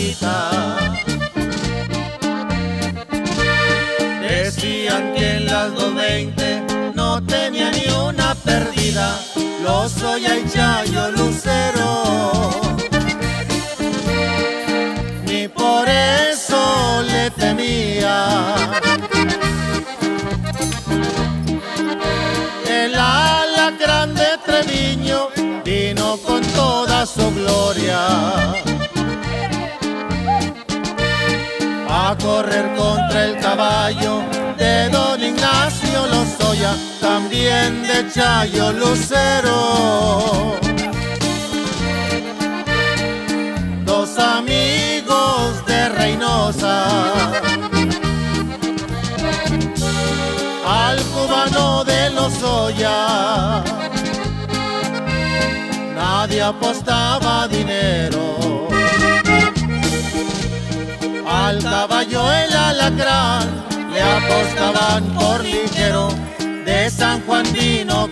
carita. Decían que en las 220 no tenía ni una perdida, lo soy el Chayo Lucero. Ni por eso le temía. El ala grande Treviño su gloria. A correr contra el caballo de don Ignacio Lozoya, también de Chayo Lucero. Dos amigos de Reynosa. Al cubano de Lozoya. Nadie apostaba dinero. Al caballo el alacrán le apostaban por ligero. De San Juan vino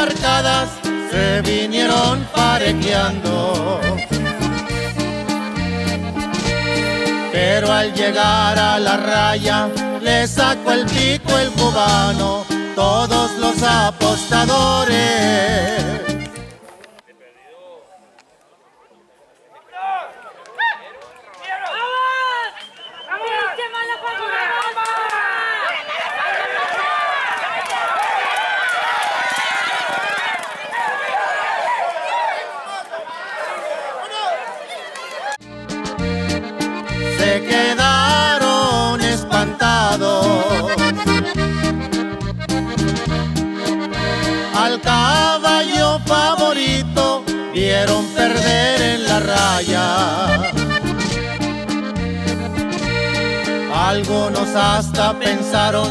220 marcadas se vinieron parequeando. Pero al llegar a la raya le sacó el pico el cubano, todos los apostadores. Al caballo favorito vieron perder en la raya. Algunos hasta pensaron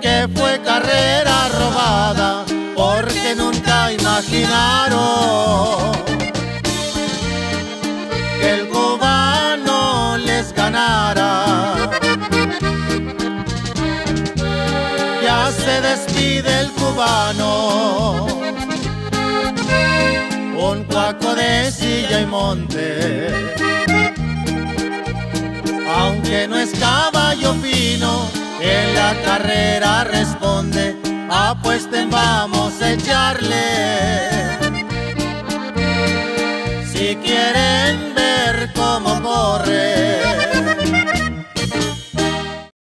que fue carrera robada porque nunca imaginaron que el cubano les ganara. Ya se despide el cubano, de silla y monte. Aunque no es caballo fino, en la carrera responde, apuesten vamos a echarle. Si quieren ver cómo corre,